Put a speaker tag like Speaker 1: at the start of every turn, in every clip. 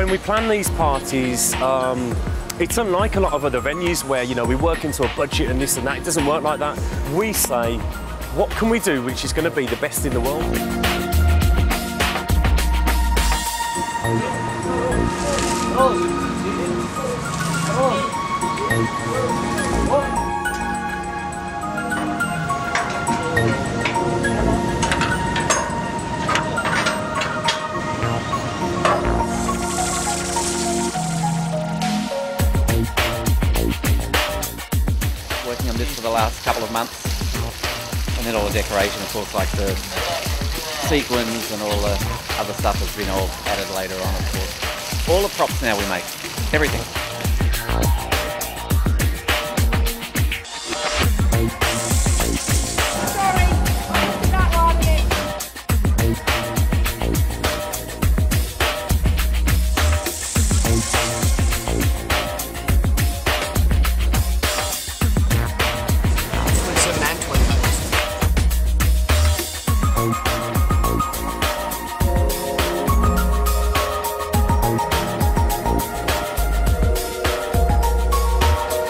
Speaker 1: When we plan these parties, um, it's unlike a lot of other venues where you know we work into a budget and this and that. It doesn't work like that. We say, what can we do which is going to be the best in the world?
Speaker 2: working on for the last couple of months. And then all the decoration, of course, like the sequins and all the other stuff has been all added later on, of course. All the props now we make, everything.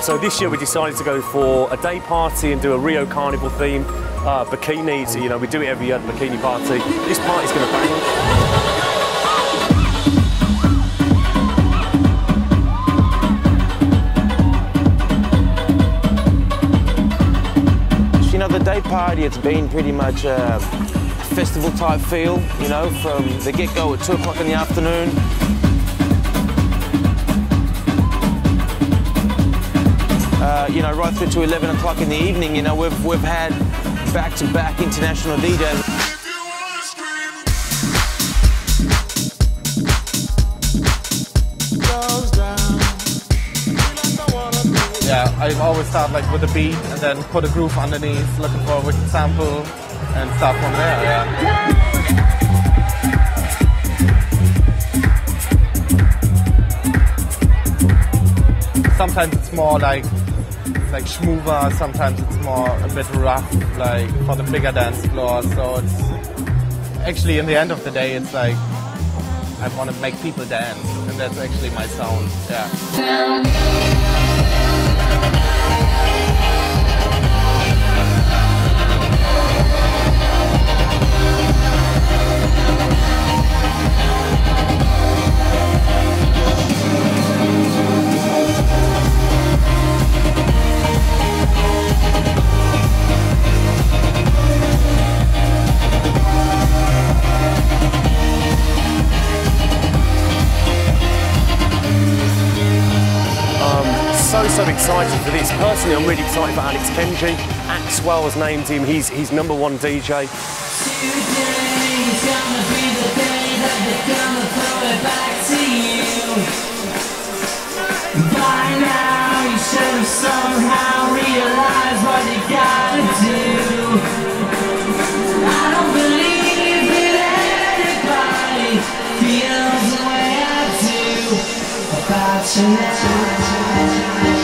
Speaker 1: So this year we decided to go for a day party and do a Rio Carnival theme. Uh, bikinis, you know, we do it every year at the bikini party. This party's going to bang.
Speaker 3: You know, the day party, it's been pretty much a festival type feel, you know, from the get go at 2 o'clock in the afternoon. You know, right through to 11 o'clock in the evening, you know, we've, we've had back to back international DJs.
Speaker 4: Yeah, I always start like with a beat and then put a groove underneath, looking for a wicked sample and start from there. Yeah. Sometimes it's more like like schmoova, sometimes it's more a bit rough, like for the bigger dance floor. So it's actually in the end of the day, it's like I want to make people dance, and that's actually my sound. Yeah.
Speaker 1: Excited for this. Personally, I'm really excited for Alex Kenji. Axwell has named him. He's he's number one DJ.
Speaker 5: Be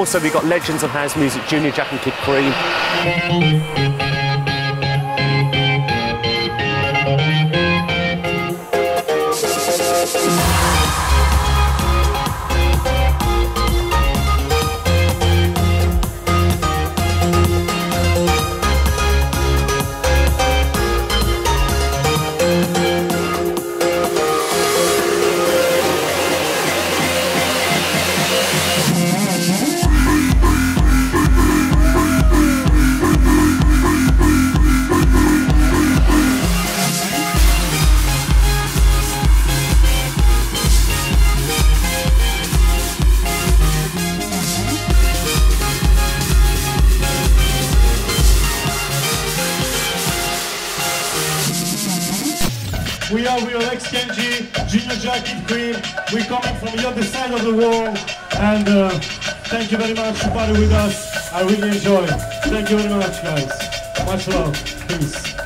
Speaker 1: Also, we've got legends of house music, Junior Jack and Kid Creme.
Speaker 6: We are Alex Kenji, Junior Jack Kid Creme. We're coming from the other side of the world. And uh, thank you very much for party with us. I really enjoy. Thank you very much, guys. Much love. Peace.